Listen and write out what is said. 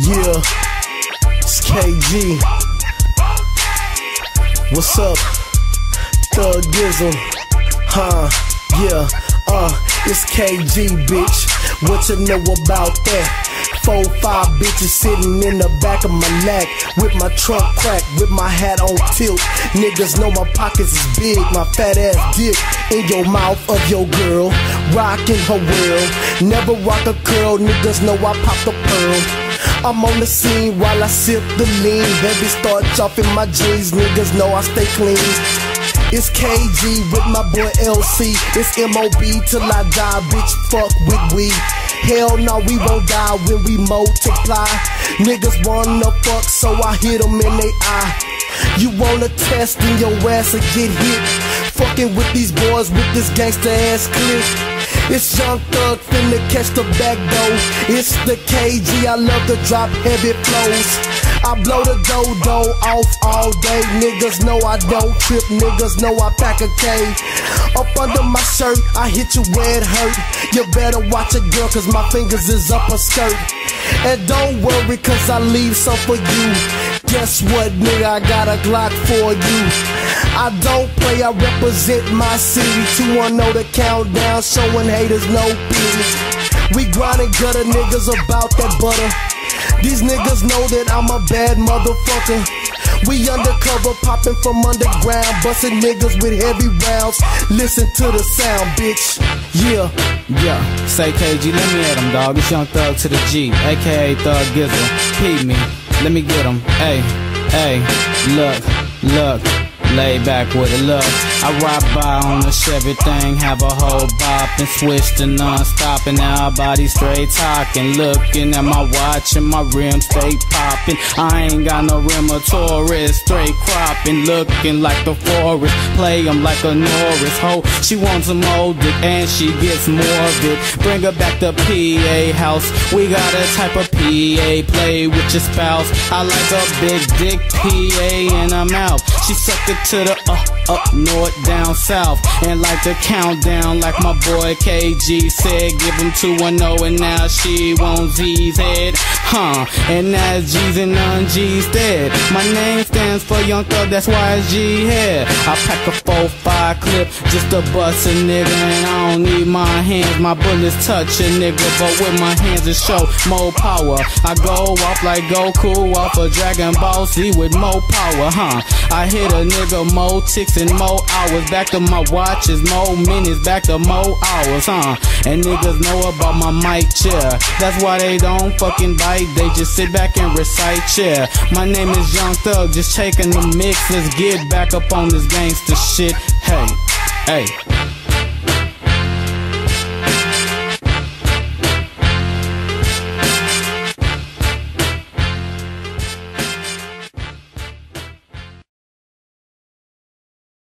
Yeah, it's KG. What's up? Thugism. Huh, yeah, uh, it's KG, bitch. What you know about that? Four, five bitches sitting in the back of my neck with my trunk cracked, with my hat on tilt. Niggas know my pockets is big, my fat ass dick in your mouth of your girl, rocking her world. Never rock a curl, niggas know I pop the pearl. I'm on the scene while I sip the lean. Heavy starch off in my jeans, niggas know I stay clean. It's KG with my boy LC. It's MOB till I die, bitch. Fuck with we. Hell no, we won't die when we multiply. Niggas wanna fuck, so I hit them in they eye. You wanna test in your ass and get hit. Fucking with these boys with this gangster ass clique. It's Young Thug finna catch the back door. It's the KG, I love to drop heavy flows. I blow the dodo off all day. Niggas know I don't trip, niggas know I pack a K. Up under my shirt, I hit you where it hurt. You better watch it, girl, cause my fingers is up her skirt. And don't worry, cause I leave some for you. Guess what, nigga, I got a Glock for you. I don't play, I represent my city. 210 the countdown, showing haters no pity. We grinding gutter niggas about that butter. These niggas know that I'm a bad motherfucker. We undercover, popping from underground, busting niggas with heavy rounds. Listen to the sound, bitch. Yeah. Yeah, say KG, let me at him, dog. It's Young Thug to the G, aka Thuggizzle. Peep me, let me get him. Hey, hey, look, look. Lay back with a look. I ride by on a Chevy thing, have a whole bop and switch to non-stop and now body straight talking. Looking at my watch and my rims stay popping. I ain't got no rim or tourist, straight cropping, looking like the forest. Play 'em like a Norris. Ho, she wants some old and she gets more of it. Bring her back to PA house. We got a type of PA, play with your spouse. I like a big dick PA in her mouth. She sucked it to the uh, up north, down south. And like the countdown, like my boy KG said, give him 210 and now she wants Z's head. Huh, and now G's and non G's dead. My name stands for Young Thug, that's why it's G head. I pack a 4-5 clip just to bust a nigga, and I don't need my hands, my bullets touch a nigga, but with my hands it show more power. I go off like Goku off a Dragon Ball Z with more power, huh? I hit a nigga more ticks and more hours. Back to my watches, more minutes, back to more hours, huh? And niggas know about my mic chair. That's why they don't fucking bite, they just sit back and recite chair. My name is Young Thug, just taking the mix. Let's get back up on this gangster shit. Hey, hey.